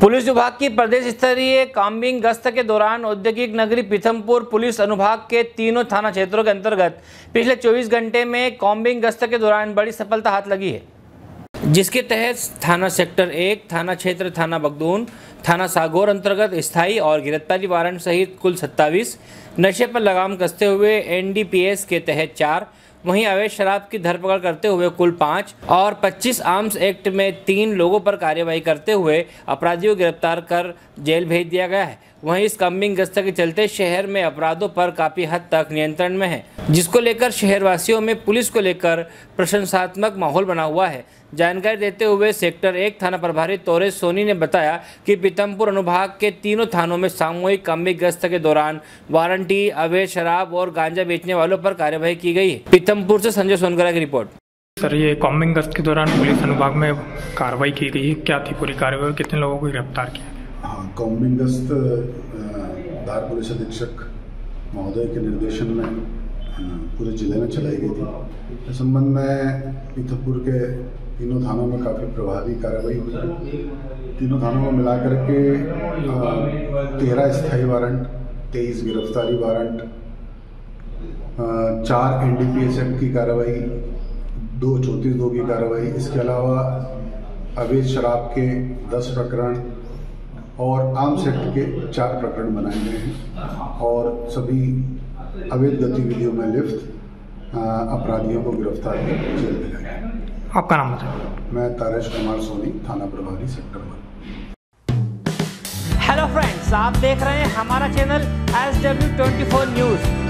Police विभाग की प्रदेश स्तरीय काम्बिंग गश्त के दौरान औद्योगिक नगरी पीथमपुर पुलिस अनुभाग के तीनों थाना क्षेत्रों के अंतर्गत पिछले 24 घंटे में कॉम्बिंग गश्त के दौरान बड़ी सफलता हाथ लगी है। जिसके तहत थाना सेक्टर एक, थाना क्षेत्र, थाना बगदून, थाना सागौर अंतर्गत स्थायी और गिरफ्तारी वारंट सहित कुल 27 नशे पर लगाम कसते हुए एनडीपीएस के तहत चार वहीं अवैध शराब की धरपकड़ करते हुए कुल पाँच और 25 आर्म्स एक्ट में तीन लोगों पर कार्यवाही करते हुए अपराधियों को गिरफ़्तार कर जेल भेज दिया गया है। वहीं इस कम्बिंग गश्त के चलते शहर में अपराधों पर काफ़ी हद तक नियंत्रण में है, जिसको लेकर शहरवासियों में पुलिस को लेकर प्रशंसात्मक माहौल बना हुआ है। जानकारी देते हुए सेक्टर एक थाना प्रभारी तोरे सोनी ने बताया कि पीतमपुर अनुभाग के तीनों थानों में सामूहिक कम्बिंग गश्त के दौरान वारंटी, अवैध शराब और गांजा बेचने वालों पर कार्यवाही की गई है। पीतमपुर से संजय सोनकरा की रिपोर्ट। सर ये कॉम्बिंग गश्त के दौरान पुलिस अनुभाग में कार्रवाई की गई क्या थी पूरी कार्रवाई? कितने लोगों को गिरफ़्तार किया हाँ कॉम्बिंग गश्त धार पुलिस अधीक्षक महोदय के निर्देशन में पूरे ज़िले में चलाई गई थी। इस संबंध में पीथमपुर के तीनों थानों में काफ़ी प्रभावी कार्रवाई हुई तीनों थानों को मिलाकर के तेरह स्थायी वारंट तेईस गिरफ्तारी वारंट चार N D P S act की कार्रवाई दो चौंतीस दो की कार्रवाई इसके अलावा अवैध शराब के दस प्रकरण और आर्म्स एक्ट के चार प्रकरण बनाए गए हैं और सभी अवैध गतिविधियों में लिप्त अपराधियों को गिरफ़्तार कर जेल भेजा गया आपका नाम बताएँ। मैं तारेश कुमार सोनी थाना प्रभारी सेक्टर वन। हेलो फ्रेंड्स आप देख रहे हैं हमारा channel S W twenty four news